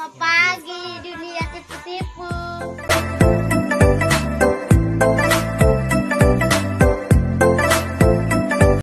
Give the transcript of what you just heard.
Selamat pagi dunia tipu-tipu.